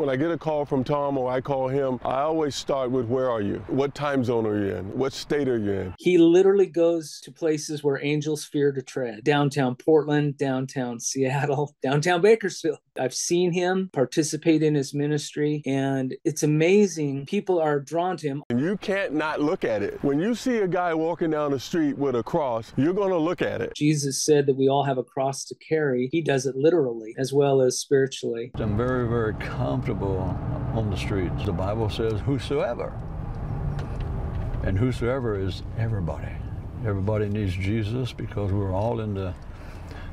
When I get a call from Tom or I call him, I always start with where are you? What time zone are you in? What state are you in? He literally goes to places where angels fear to tread downtown Portland, downtown Seattle, downtown Bakersfield. I've seen him participate in his ministry, and it's amazing. People are drawn to him. And you can't not look at it. When you see a guy walking down the street with a cross, you're going to look at it. Jesus said that we all have a cross to carry. He does it literally as well as spiritually. I'm very, very comfortable on the streets. The Bible says, Whosoever. And whosoever is everybody. Everybody needs Jesus because we're all in the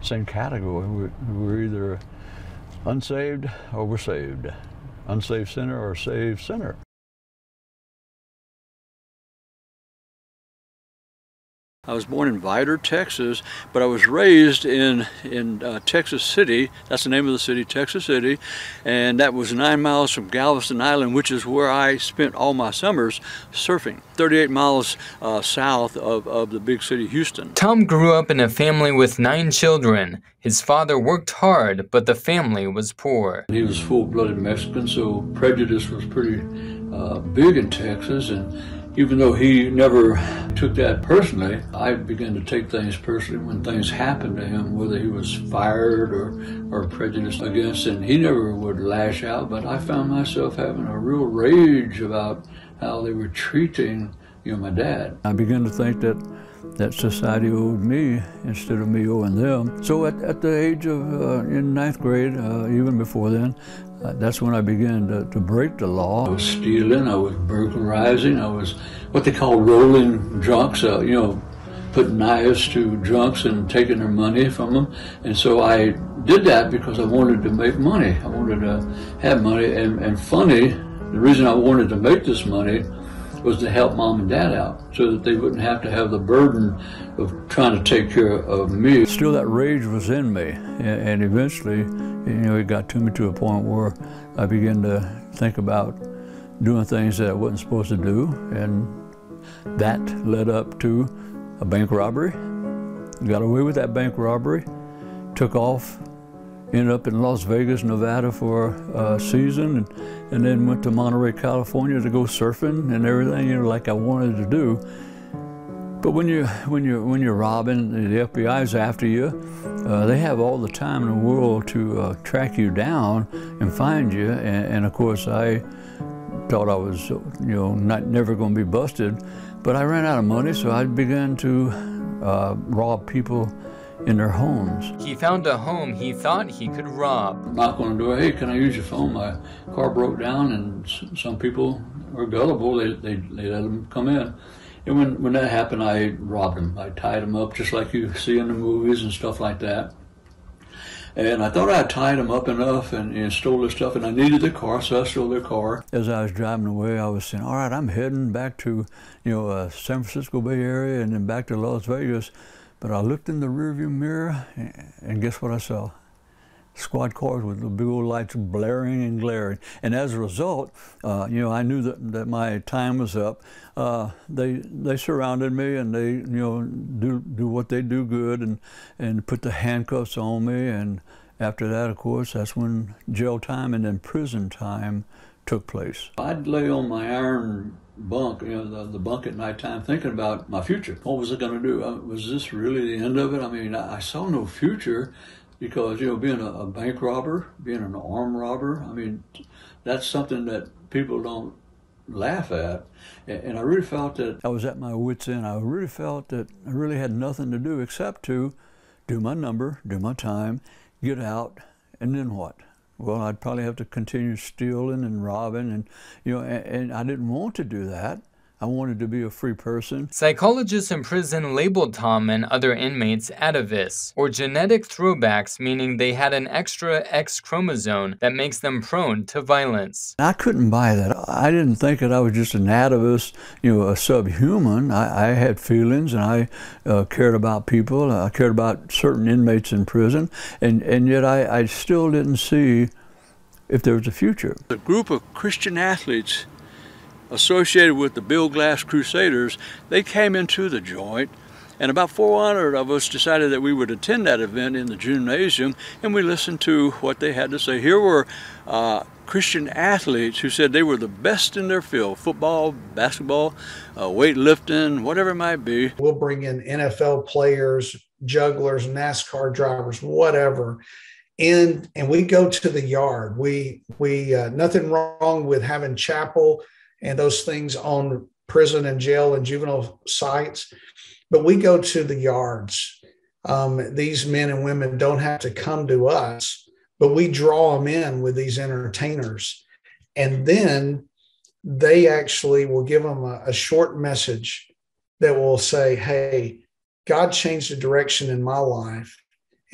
same category. We're, we're either unsaved or we're saved. Unsaved sinner or saved sinner. I was born in Vidor, Texas, but I was raised in in uh, Texas City. That's the name of the city, Texas City, and that was nine miles from Galveston Island, which is where I spent all my summers surfing. 38 miles uh, south of, of the big city, Houston. Tom grew up in a family with nine children. His father worked hard, but the family was poor. He was full-blooded Mexican, so prejudice was pretty uh, big in Texas, and even though he never took that personally, I began to take things personally when things happened to him, whether he was fired or, or prejudiced against, and he never would lash out, but I found myself having a real rage about how they were treating, you know, my dad. I began to think that that society owed me instead of me owing them. So at, at the age of, uh, in ninth grade, uh, even before then, that's when I began to, to break the law. I was stealing, I was burglarizing, I was what they call rolling drunks, uh, you know, putting knives to drunks and taking their money from them. And so I did that because I wanted to make money. I wanted to have money. And, and funny, the reason I wanted to make this money was to help mom and dad out so that they wouldn't have to have the burden of trying to take care of me. Still, that rage was in me, and eventually, you know, it got to me to a point where I began to think about doing things that I wasn't supposed to do, and that led up to a bank robbery. Got away with that bank robbery, took off, ended up in Las Vegas, Nevada for a season, and, and then went to Monterey, California to go surfing and everything, you know, like I wanted to do. But when you when you when you're robbing, the FBI's after you. Uh, they have all the time in the world to uh, track you down and find you. And, and, of course, I thought I was, you know, not never going to be busted. But I ran out of money, so I began to uh, rob people in their homes. He found a home he thought he could rob. Knock on the door, hey, can I use your phone? My car broke down, and some people are gullible. They, they, they let them come in. And when, when that happened, I robbed them. I tied them up just like you see in the movies and stuff like that. And I thought I tied them up enough and, and stole their stuff, and I needed the car, so I stole their car. As I was driving away, I was saying, all right, I'm heading back to, you know, uh, San Francisco Bay Area and then back to Las Vegas. But I looked in the rearview mirror, and guess what I saw? Squad cars with the big old lights blaring and glaring. And as a result, uh, you know, I knew that, that my time was up. Uh, they they surrounded me and they you know do do what they do good and and put the handcuffs on me. And after that, of course, that's when jail time and then prison time took place. I'd lay on my iron bunk, you know, the, the bunk at nighttime, thinking about my future. What was I going to do? Uh, was this really the end of it? I mean, I, I saw no future because, you know, being a, a, bank robber, being an armed robber, I mean, that's something that people don't laugh at. And, and I really felt that I was at my wits' end. I really felt that I really had nothing to do except to do my number, do my time, get out, and then what? Well, I'd probably have to continue stealing and robbing, and you know, and, and, I didn't want to do that. I wanted to be a free person. Psychologists in prison labeled Tom and other inmates atavists, or genetic throwbacks, meaning they had an extra X chromosome that makes them prone to violence. I couldn't buy that. I didn't think that I was just an atavist, you know, a subhuman. I, I had feelings and I uh, cared about people. I cared about certain inmates in prison, and, and yet I, I still didn't see if there was a future. A group of Christian athletes associated with the Bill Glass Crusaders, they came into the joint and about 400 of us decided that we would attend that event in the gymnasium and we listened to what they had to say. Here were uh, Christian athletes who said they were the best in their field football, basketball, uh, weightlifting, whatever it might be. We'll bring in NFL players, jugglers, NASCAR drivers, whatever. And, and we go to the yard. We we uh, nothing wrong with having chapel and those things on prison and jail and juvenile sites, but we go to the yards. Um, these men and women don't have to come to us but we draw them in with these entertainers. And then they actually will give them a, a short message that will say, Hey, God changed the direction in my life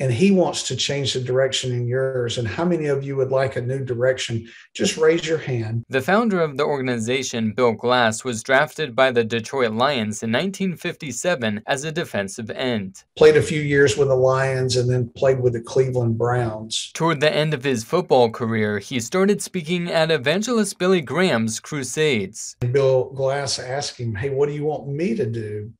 and he wants to change the direction in yours. And how many of you would like a new direction? Just raise your hand. The founder of the organization, Bill Glass, was drafted by the Detroit Lions in 1957 as a defensive end. Played a few years with the Lions and then played with the Cleveland Browns. Toward the end of his football career, he started speaking at evangelist Billy Graham's crusades. And Bill Glass asked him, Hey, what do you want me to do?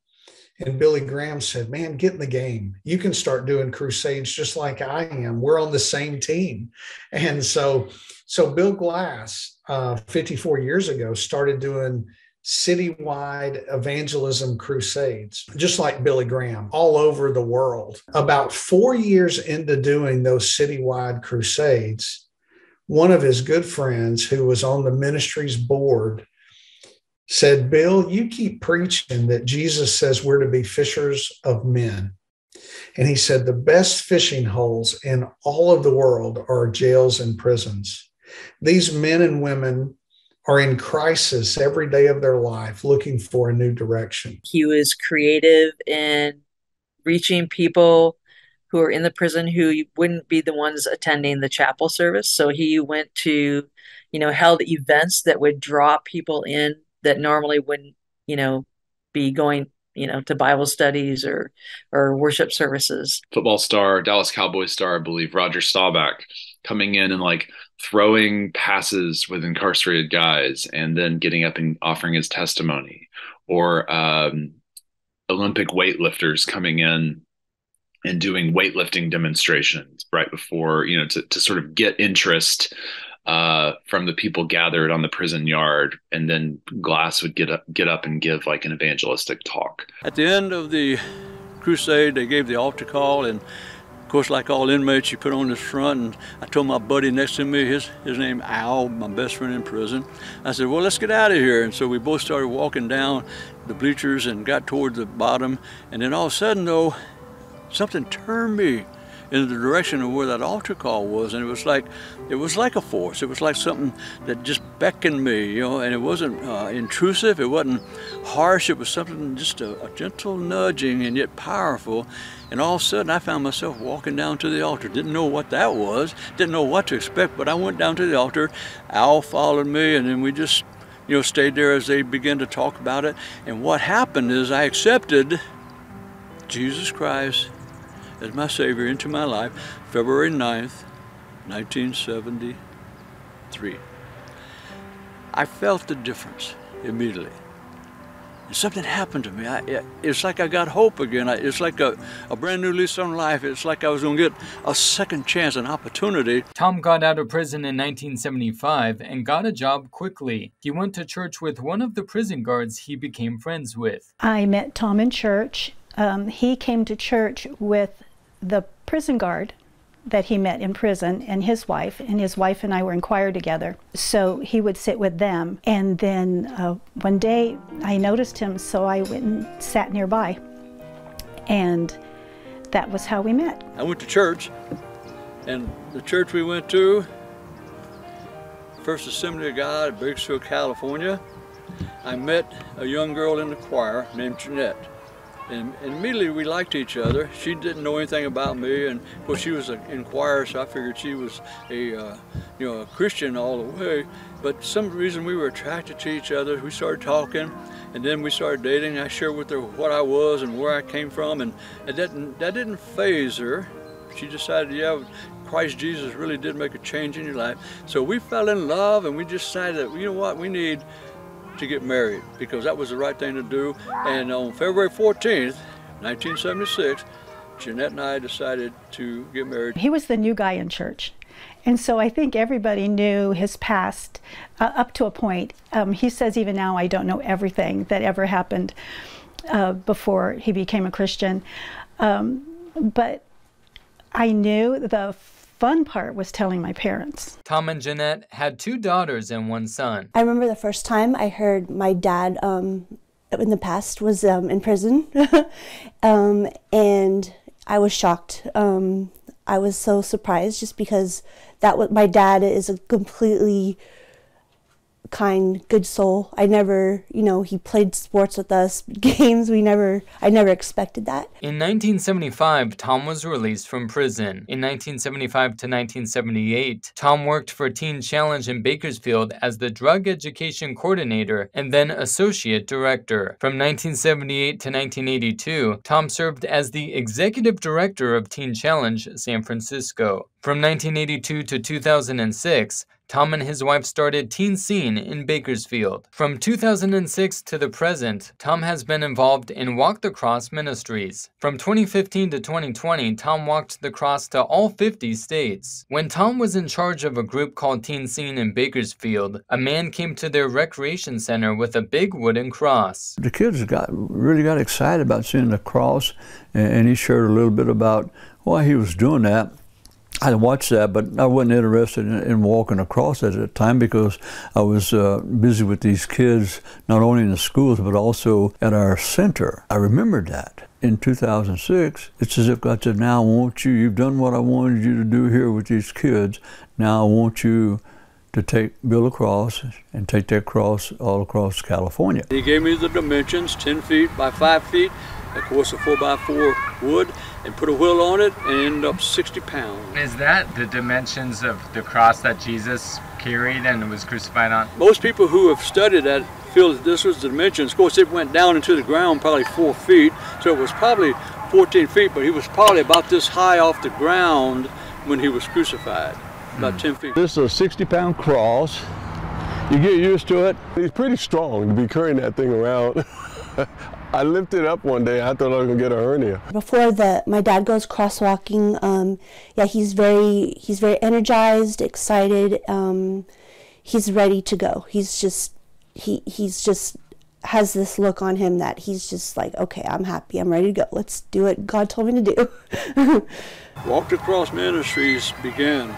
And Billy Graham said, Man, get in the game. You can start doing crusades just like I am. We're on the same team. And so, so Bill Glass, uh, 54 years ago, started doing citywide evangelism crusades, just like Billy Graham, all over the world. About four years into doing those citywide crusades, one of his good friends who was on the ministry's board said, Bill, you keep preaching that Jesus says we're to be fishers of men. And he said, the best fishing holes in all of the world are jails and prisons. These men and women are in crisis every day of their life looking for a new direction. He was creative in reaching people who are in the prison who wouldn't be the ones attending the chapel service. So he went to, you know, held events that would draw people in that normally wouldn't, you know, be going, you know, to Bible studies or or worship services. Football star, Dallas Cowboys star, I believe, Roger Staubach, coming in and like throwing passes with incarcerated guys and then getting up and offering his testimony, or um, Olympic weightlifters coming in and doing weightlifting demonstrations right before you know to, to sort of get interest uh, from the people gathered on the prison yard, and then Glass would get up, get up and give like an evangelistic talk. At the end of the crusade, they gave the altar call, and of course, like all inmates, you put on this front. And I told my buddy next to me, his his name Al, my best friend in prison. I said, "Well, let's get out of here." And so we both started walking down the bleachers and got toward the bottom. And then all of a sudden, though, something turned me in the direction of where that altar call was, and it was like it was like a force. It was like something that just beckoned me, you know. And it wasn't uh, intrusive. It wasn't harsh. It was something just a, a gentle nudging and yet powerful. And all of a sudden, I found myself walking down to the altar. Didn't know what that was. Didn't know what to expect. But I went down to the altar. Al followed me, and then we just you know, stayed there as they began to talk about it. And what happened is I accepted Jesus Christ as my Savior into my life February 9th, 1973. I felt the difference immediately. And something happened to me. I, it's like I got hope again. It's like a, a brand new lease on life. It's like I was going to get a second chance, an opportunity. Tom got out of prison in 1975 and got a job quickly. He went to church with one of the prison guards he became friends with. I met Tom in church. Um, he came to church with the prison guard that he met in prison and his wife, and his wife and I were in choir together. So he would sit with them. And then uh, one day I noticed him, so I went and sat nearby. And that was how we met. I went to church, and the church we went to, First Assembly of God Bakersfield, California, I met a young girl in the choir named Jeanette. And, and, immediately we liked each other. She didn't know anything about me, and well, she was an inquirer, so I figured she was a, uh, you know, a Christian all the way. But some reason we were attracted to each other. We started talking, and then we started dating. I shared with her what I was and where I came from, and, and that, that didn't faze her. She decided, yeah, Christ Jesus really did make a change in your life. So we fell in love, and we decided that, you know what, we need to get married because that was the right thing to do. And on February 14th, 1976, Jeanette and I decided to get married. He was the new guy in church. And so I think everybody knew his past uh, up to a point. Um, he says, even now, I don't know everything that ever happened uh, before he became a Christian. Um, but I knew the fun part was telling my parents. Tom and Jeanette had two daughters and one son. I remember the first time I heard my dad um, in the past was um, in prison, um, and I was shocked. Um, I was so surprised just because that was my dad is a completely kind, good soul. I never, you know, he played sports with us, games. We never, I never expected that. In 1975, Tom was released from prison. In 1975 to 1978, Tom worked for Teen Challenge in Bakersfield as the drug education coordinator and then associate director. From 1978 to 1982, Tom served as the executive director of Teen Challenge San Francisco. From 1982 to 2006, Tom and his wife started Teen Scene in Bakersfield. From 2006 to the present, Tom has been involved in Walk the Cross Ministries. From 2015 to 2020, Tom walked the cross to all 50 states. When Tom was in charge of a group called Teen Scene in Bakersfield, a man came to their recreation center with a big wooden cross. The kids got really got excited about seeing the cross, and he shared a little bit about why he was doing that. I watched that, but I wasn't interested in, in, walking across at the time because I was uh, busy with these kids, not only in the schools, but also at our center. I remembered that. In 2006, it's as if God said, Now I want you, you've done what I wanted you to do here with these kids. Now I want you to take build a cross and take that cross all across California. He gave me the dimensions 10 feet by 5 feet, of course, a 4 by 4 wood and put a wheel on it and ended up 60 pounds. Is that the dimensions of the cross that Jesus carried and was crucified on? Most people who have studied that feel that this was the dimensions. Of course, it went down into the ground probably four feet, so it was probably 14 feet, but he was probably about this high off the ground when he was crucified, about mm. 10 feet. This is a 60 pound cross. You get used to it. He's pretty strong to be carrying that thing around. I lifted up one day. I thought I was gonna get a hernia. Before the my dad goes crosswalking, um, yeah, he's very he's very energized, excited. Um, he's ready to go. He's just he he's just has this look on him that he's just like, okay, I'm happy. I'm ready to go. Let's do what God told me to do. Walk the Cross Ministries began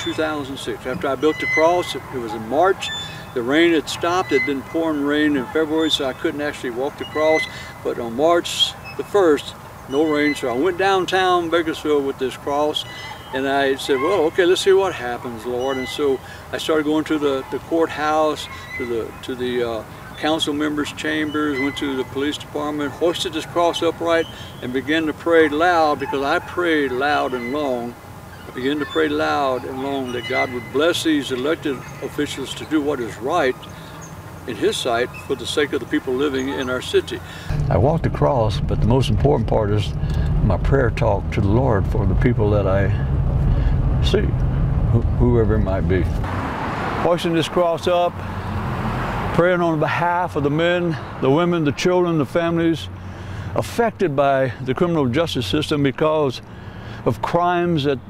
2006. After I built the cross, it was in March. The rain had stopped. It had been pouring rain in February, so I couldn't actually walk the cross. But on March the 1st, no rain, so I went downtown Bakersfield with this cross. And I said, well, okay, let's see what happens, Lord. And so I started going to the, the courthouse, to the, to the uh, council members' chambers, went to the police department, hoisted this cross upright, and began to pray loud because I prayed loud and long begin to pray loud and long that God would bless these elected officials to do what is right in His sight for the sake of the people living in our city. I walked across, but the most important part is my prayer talk to the Lord for the people that I see, whoever it might be. Hoisting this cross up, praying on behalf of the men, the women, the children, the families affected by the criminal justice system because of crimes that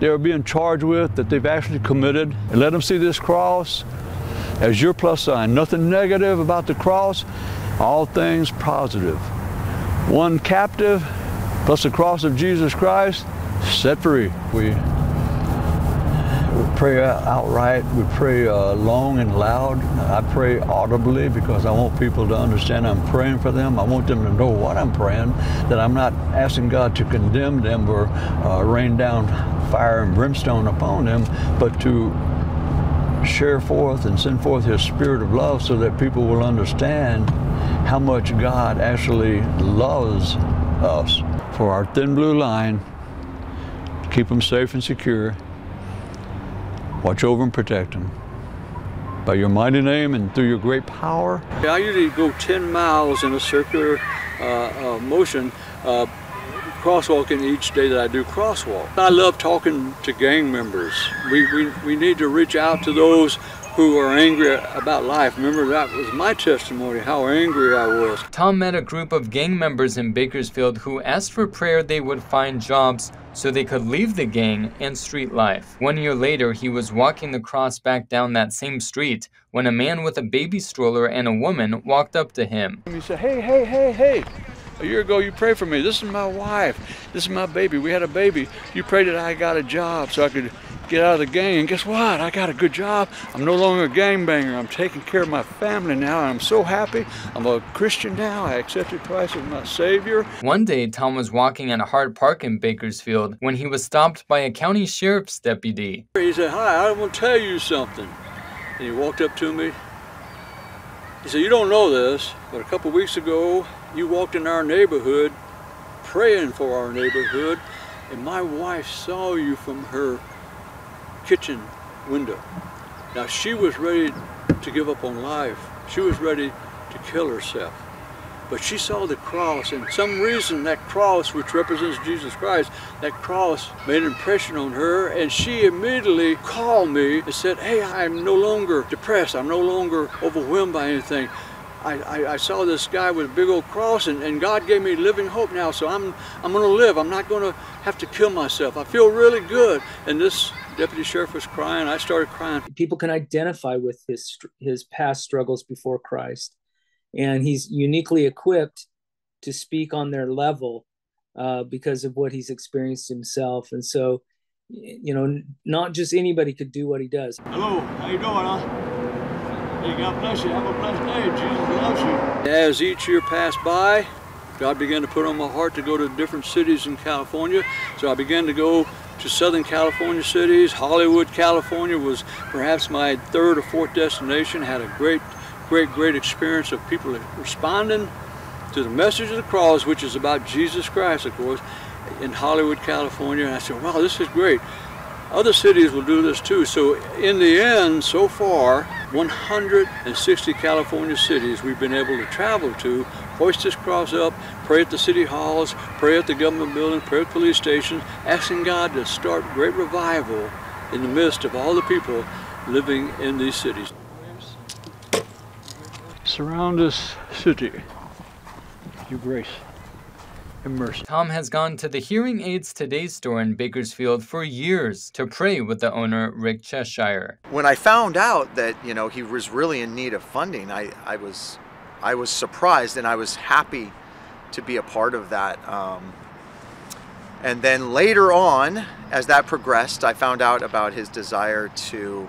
they are being charged with that they've actually committed. And let them see this cross as your plus sign. Nothing negative about the cross, all things positive. One captive plus the cross of Jesus Christ set free. We pray outright. We pray uh, long and loud. I pray audibly because I want people to understand I'm praying for them. I want them to know what I'm praying, that I'm not asking God to condemn them or uh, rain down fire and brimstone upon them, but to share forth and send forth His Spirit of love so that people will understand how much God actually loves us. For our thin blue line, keep them safe and secure, watch over and protect them. By your mighty name and through your great power. I usually go 10 miles in a circular uh, uh, motion. Uh, crosswalking each day that I do crosswalk. I love talking to gang members. We, we, we need to reach out to those who are angry about life. Remember, that was my testimony, how angry I was. Tom met a group of gang members in Bakersfield who asked for prayer they would find jobs so they could leave the gang and street life. One year later, he was walking the cross back down that same street when a man with a baby stroller and a woman walked up to him. He said, Hey, hey, hey, hey. A year ago, you prayed for me. This is my wife. This is my baby. We had a baby. You prayed that I got a job so I could get out of the gang. And guess what? I got a good job. I'm no longer a gangbanger. I'm taking care of my family now. I'm so happy. I'm a Christian now. I accepted Christ as my Savior. One day, Tom was walking in a Hart Park in Bakersfield when he was stopped by a county sheriff's deputy. He said, Hi, I want to tell you something. And he walked up to me. He said, You don't know this, but a couple weeks ago, you walked in our neighborhood praying for our neighborhood, and my wife saw you from her kitchen window. Now she was ready to give up on life. She was ready to kill herself. But she saw the cross, and some reason that cross, which represents Jesus Christ, that cross made an impression on her, and she immediately called me and said, hey, I'm no longer depressed. I'm no longer overwhelmed by anything. I, I, I, saw this guy with a big old cross and, and God gave me living hope now so I'm I'm gonna live I'm not gonna have to kill myself I feel really good and this deputy sheriff was crying I started crying people can identify with his his past struggles before Christ and he's uniquely equipped to speak on their level uh, because of what he's experienced himself and so you know not just anybody could do what he does hello how you doing huh Hey, God bless you. Have a blessed day. Jesus loves you. As each year passed by, God began to put on my heart to go to different cities in California. So I began to go to Southern California cities. Hollywood, California was perhaps my third or fourth destination. Had a great, great, great experience of people responding to the message of the cross, which is about Jesus Christ, of course, in Hollywood, California. And I said, wow, this is great. Other cities will do this too. So in the end, so far, 160 California cities we've been able to travel to, hoist this cross up, pray at the city halls, pray at the government buildings, pray at police stations, asking God to start great revival in the midst of all the people living in these cities. Surround this city, your grace and mercy. Tom has gone to the Hearing Aids Today store in Bakersfield for years to pray with the owner, Rick Cheshire. When I found out that, you know, he was really in need of funding, I, I was I was surprised and I was happy to be a part of that. Um, and then later on, as that progressed, I found out about his desire to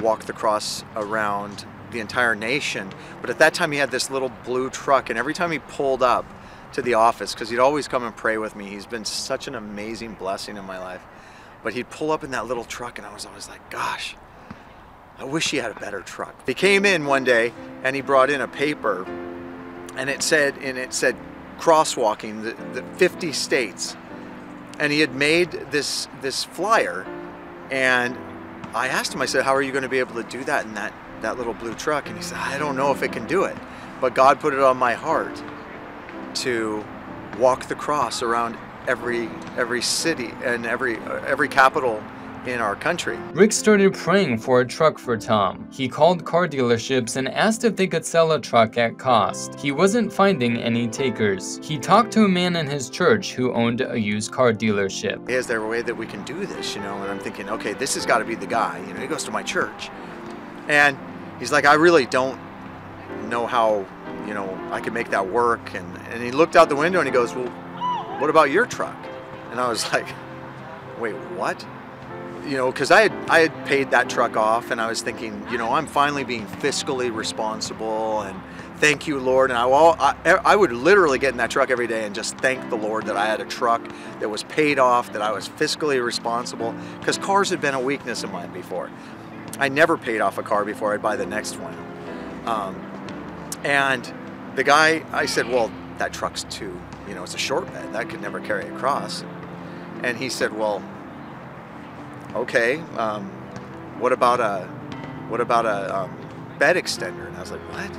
walk the cross around the entire nation. But at that time, he had this little blue truck, and every time he pulled up, to the office because he'd always come and pray with me. He's been such an amazing blessing in my life. But he'd pull up in that little truck and I was always like, gosh, I wish he had a better truck. He came in one day and he brought in a paper and it said, and it said crosswalking the, the 50 states. And he had made this, this flyer and I asked him, I said, how are you going to be able to do that in that, that little blue truck? And he said, I don't know if it can do it, but God put it on my heart to walk the cross around every every city and every every capital in our country. Rick started praying for a truck for Tom. He called car dealerships and asked if they could sell a truck at cost. He wasn't finding any takers. He talked to a man in his church who owned a used car dealership. Is there a way that we can do this, you know? And I'm thinking, okay, this has got to be the guy. You know, he goes to my church. And he's like, I really don't know how you know, I could make that work. And, and he looked out the window and he goes, well, what about your truck? And I was like, wait, what? You know, because I had, I had paid that truck off and I was thinking, you know, I'm finally being fiscally responsible and thank you, Lord. And I, I, I would literally get in that truck every day and just thank the Lord that I had a truck that was paid off, that I was fiscally responsible, because cars had been a weakness of mine before. I never paid off a car before I'd buy the next one. Um, and the guy, I said, well, that truck's too, you know, it's a short bed. That could never carry across. And he said, well, okay, um, what about a, what about a um, bed extender? And I was like, what?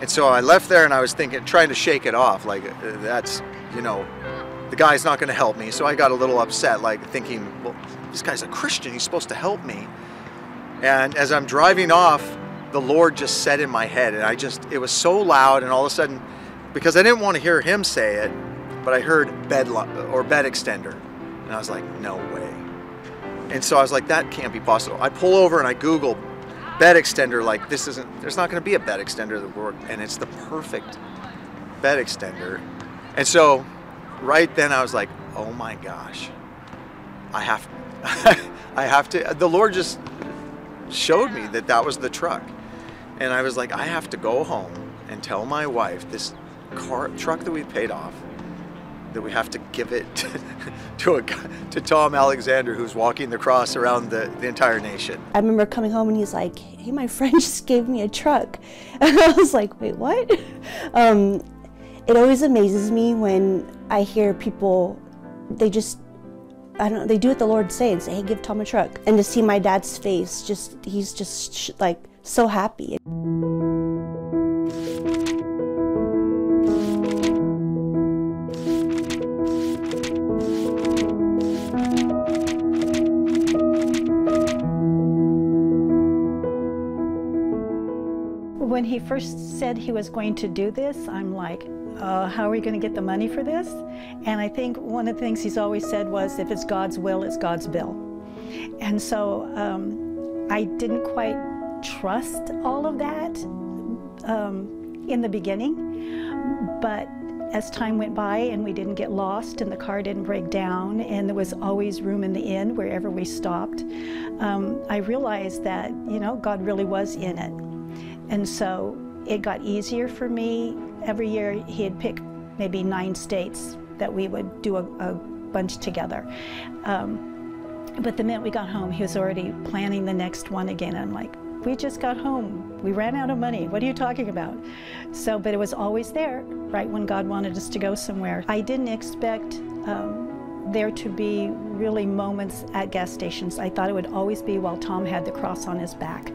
And so I left there and I was thinking, trying to shake it off. Like, uh, that's, you know, the guy's not going to help me. So I got a little upset, like thinking, well, this guy's a Christian. He's supposed to help me. And as I'm driving off, the Lord just said in my head, and I just, it was so loud, and all of a sudden, because I didn't want to hear him say it, but I heard bed or bed extender. And I was like, no way. And so I was like, that can't be possible. I pull over and I Google bed extender, like, this isn't, there's not going to be a bed extender that work, and it's the perfect bed extender. And so right then I was like, oh my gosh, I have, I have to, the Lord just showed me that that was the truck. And I was like, I have to go home and tell my wife this car truck that we paid off that we have to give it to a to Tom Alexander who's walking the cross around the, the entire nation. I remember coming home and he's like, "Hey, my friend just gave me a truck," and I was like, "Wait, what?" Um, it always amazes me when I hear people, they just I don't know, they do what the Lord say and say, hey, give Tom a truck. And to see my dad's face, just, he's just like so happy. When he first said he was going to do this, I'm like, uh, how are we going to get the money for this? And I think one of the things he's always said was, if it's God's will, it's God's bill. And so um, I didn't quite trust all of that um, in the beginning, but as time went by and we didn't get lost and the car didn't break down and there was always room in the inn wherever we stopped, um, I realized that, you know, God really was in it. And so it got easier for me every year he'd pick maybe nine states that we would do a, a bunch together. Um, but the minute we got home, he was already planning the next one again. I'm like, we just got home. We ran out of money. What are you talking about? So, but it was always there, right when God wanted us to go somewhere. I didn't expect um, there to be really moments at gas stations. I thought it would always be while Tom had the cross on his back,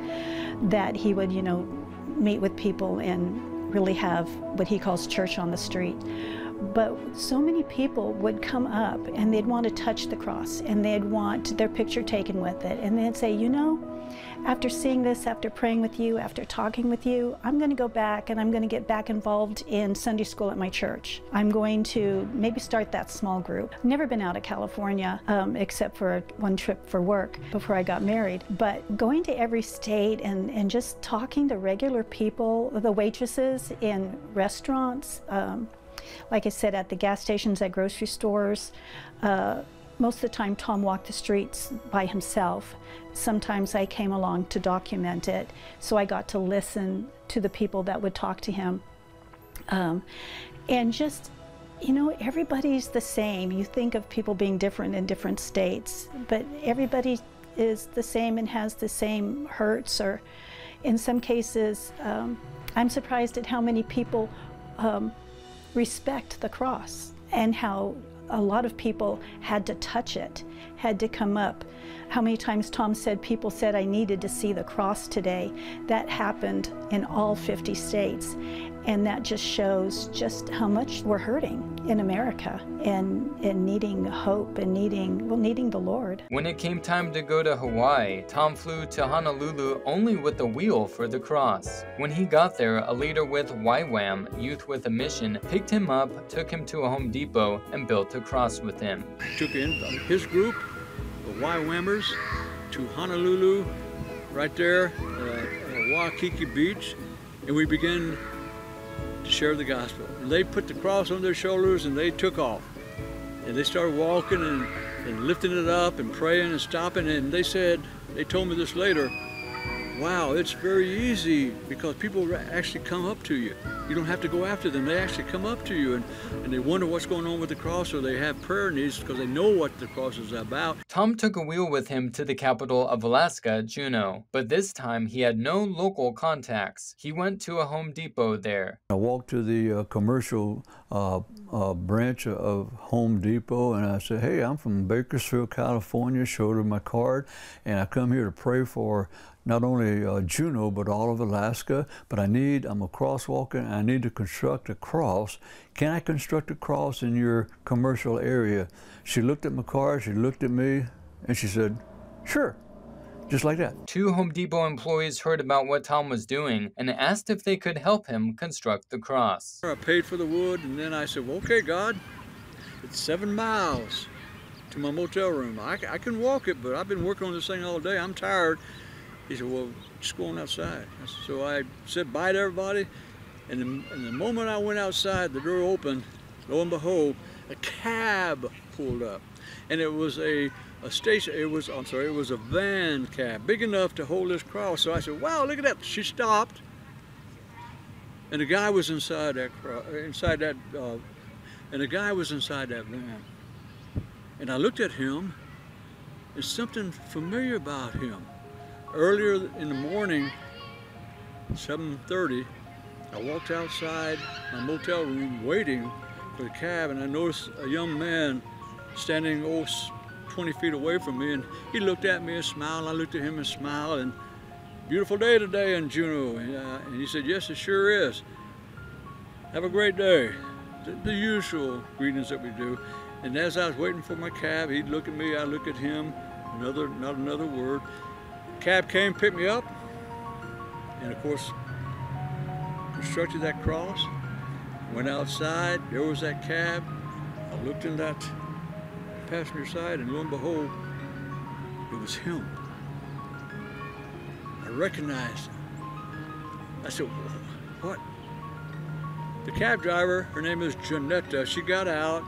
that he would, you know, meet with people and really have what he calls church on the street. But so many people would come up and they'd want to touch the cross and they'd want their picture taken with it. And they'd say, you know, after seeing this, after praying with you, after talking with you, I'm going to go back and I'm going to get back involved in Sunday school at my church. I'm going to maybe start that small group. Never been out of California um, except for one trip for work before I got married. But going to every state and, and just talking to regular people, the waitresses in restaurants, um, like I said, at the gas stations, at grocery stores, uh, most of the time Tom walked the streets by himself. Sometimes I came along to document it, so I got to listen to the people that would talk to him. Um, and just, you know, everybody's the same. You think of people being different in different states, but everybody is the same and has the same hurts, or in some cases, um, I'm surprised at how many people um, respect the cross and how a lot of people had to touch it, had to come up. How many times Tom said people said I needed to see the cross today. That happened in all 50 states. And that just shows just how much we're hurting in America and, and needing hope and needing, well, needing the Lord. When it came time to go to Hawaii, Tom flew to Honolulu only with a wheel for the cross. When he got there, a leader with YWAM, Youth with a Mission, picked him up, took him to a Home Depot, and built a cross with him. Took in his group, the YWAMers, to Honolulu, right there, uh, Waikiki Beach, and we began to share the gospel. And they put the cross on their shoulders and they took off. And they started walking and, and lifting it up and praying and stopping. And they said, they told me this later, wow, it's very easy because people actually come up to you. You don't have to go after them. They actually come up to you and, and they wonder what's going on with the cross or they have prayer needs because they know what the cross is about. Tom took a wheel with him to the capital of Alaska, Juneau, but this time he had no local contacts. He went to a Home Depot there. I walked to the uh, commercial uh, uh, branch of Home Depot and I said, hey, I'm from Bakersfield, California, showed her my card, and I come here to pray for not only uh, Juneau, but all of Alaska. But I need, I'm a crosswalker, and I need to construct a cross. Can I construct a cross in your commercial area? She looked at my car, she looked at me, and she said, sure. just like that. Two Home Depot employees heard about what Tom was doing and asked if they could help him construct the cross. I paid for the wood, and then I said, well, okay, God, it's seven miles to my motel room. I, I can walk it, but I've been working on this thing all day. I'm tired. He said, well, just go on outside. So I said bye to everybody, and the, and the moment I went outside, the door opened, lo and behold, a cab pulled up. And it was a, a station, it was, I'm sorry, it was a van cab, big enough to hold this cross. So I said, wow, look at that. She stopped, and the guy was inside that, inside that, uh, and the guy was inside that van. And I looked at him, there's something familiar about him. Earlier in the morning, 7.30, I walked outside my motel room waiting for the cab and I noticed a young man standing oh, 20 feet away from me and he looked at me and smiled. I looked at him and smiled and beautiful day today in Juneau. And, uh, and he said, yes, it sure is. Have a great day. The, the usual greetings that we do. And as I was waiting for my cab, he'd look at me, I'd look at him, another, not another word. Cab came, picked me up, and of course, constructed that cross, went outside, there was that cab. I looked in that passenger side, and lo and behold, it was him. I recognized him. I said, what? The cab driver, her name is Janetta, uh, she got out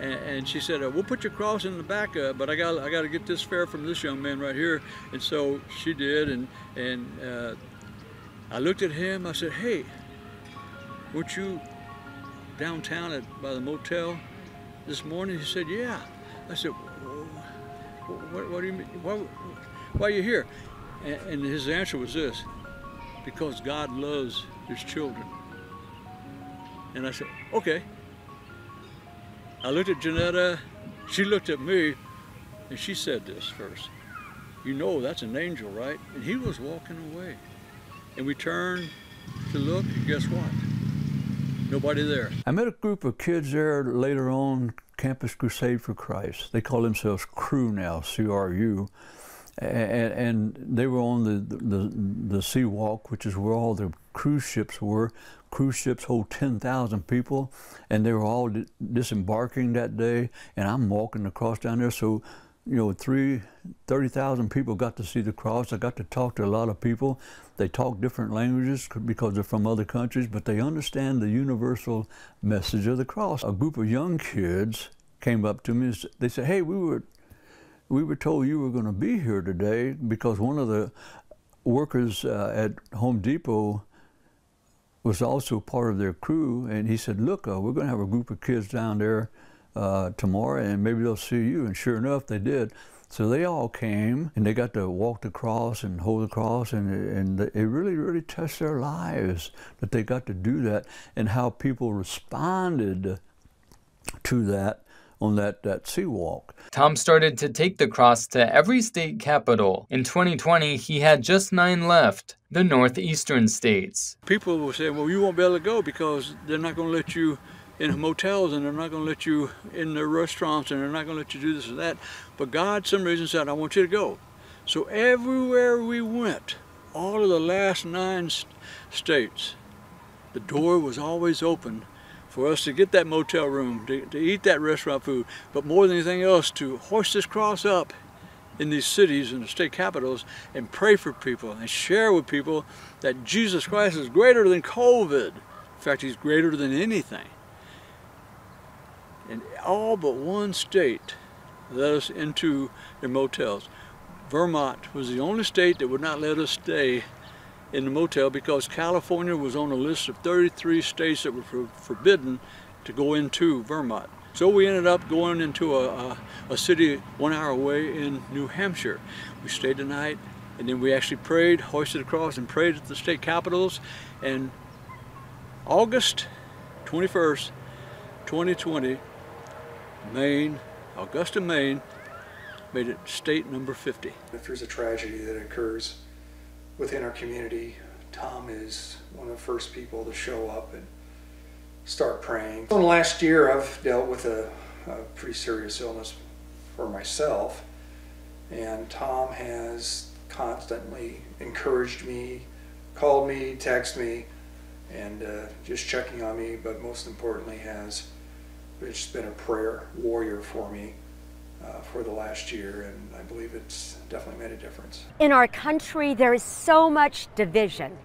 and, she said, uh, "We'll put your cross in the back, uh, but I got I got to get this fare from this young man right here." And so she did, and and uh, I looked at him. I said, "Hey, weren't you downtown at by the motel this morning?" He said, "Yeah." I said, "What, what do you mean? Why, why are you here?" And, and his answer was this: "Because God loves His children." And I said, "Okay." I looked at Janetta, she looked at me, and she said this first. You know that's an angel, right? And he was walking away. And we turned to look, and guess what? Nobody there. I met a group of kids there later on, Campus Crusade for Christ. They call themselves Cru now, C-R-U. And, they were on the, the, the sea walk, which is where all the cruise ships were. Cruise ships hold 10,000 people, and they were all disembarking that day, and I'm walking across down there. So, you know, three, 30,000 people got to see the cross. I got to talk to a lot of people. They talk different languages because they're from other countries, but they understand the universal message of the cross. A group of young kids came up to me. They said, hey, we were we were told you were going to be here today because one of the workers uh, at Home Depot was also part of their crew, and he said, look, uh, we're going to have a group of kids down there uh, tomorrow, and maybe they'll see you. And sure enough, they did. So they all came, and they got to walk the cross and hold the cross, and, and it really, really touched their lives that they got to do that, and how people responded to that on that, that sea walk. Tom started to take the cross to every state capital. In 2020, he had just nine left, the northeastern states. People will say, well, you won't be able to go because they're not going to let you in motels and they're not going to let you in their restaurants and they're not going to let you do this and that. But God, some reason, said, I want you to go. So everywhere we went, all of the last nine states, the door was always open for us to get that motel room, to, to eat that restaurant food, but more than anything else, to hoist this cross up in these cities and the state capitals and pray for people and share with people that Jesus Christ is greater than COVID. In fact, he's greater than anything. And all but one state let us into their motels. Vermont was the only state that would not let us stay in the motel because California was on a list of 33 states that were for, forbidden to go into Vermont. So we ended up going into a, a, a, city one hour away in New Hampshire. We stayed the night and then we actually prayed, hoisted a cross and prayed at the state capitals. And August 21st, 2020, Maine, Augusta, Maine, made it state number 50. If there's a tragedy that occurs within our community, Tom is one of the first people to show up and start praying. In the last year, I've dealt with a, a pretty serious illness for myself, and Tom has constantly encouraged me, called me, texted me, and uh, just checking on me, but most importantly has just been a prayer warrior for me uh, for the last year, and I believe it's definitely made a difference. In our country, there is so much division.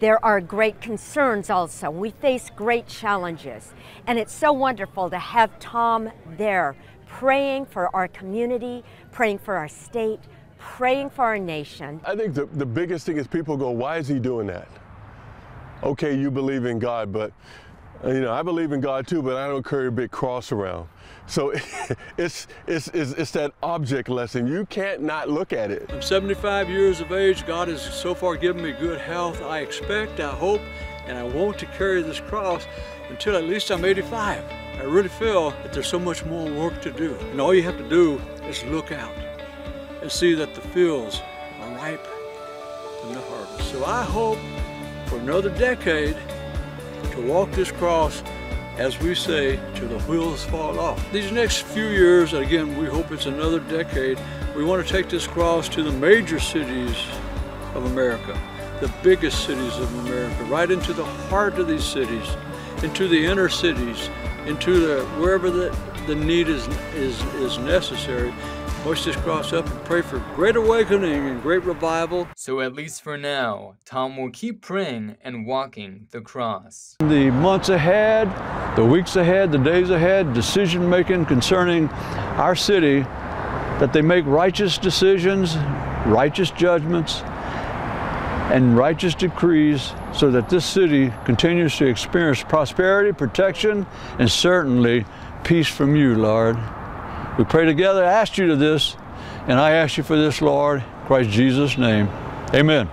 There are great concerns also. We face great challenges. And it's so wonderful to have Tom there praying for our community, praying for our state, praying for our nation. I think the, the biggest thing is people go, why is he doing that? Okay, you believe in God, but you know, I believe in God too, but I don't carry a big cross around. So it's, it's, it's, it's, that object lesson. You can't not look at it. I'm 75 years of age. God has so far given me good health. I expect, I hope, and I want to carry this cross until at least I'm 85. I really feel that there's so much more work to do. And all you have to do is look out and see that the fields are ripe in the harvest. So I hope for another decade to walk this cross as we say, till the wheels fall off. These next few years, again, we hope it's another decade, we want to take this cross to the major cities of America, the biggest cities of America, right into the heart of these cities, into the inner cities, into the wherever the, the need is, is, is necessary hoist this cross up and pray for great awakening and great revival. So at least for now, Tom will keep praying and walking the cross. The months ahead, the weeks ahead, the days ahead, decision making concerning our city, that they make righteous decisions, righteous judgments, and righteous decrees so that this city continues to experience prosperity, protection, and certainly peace from you, Lord. We pray together, I asked you to this, and I ask you for this, Lord, in Christ Jesus' name. Amen.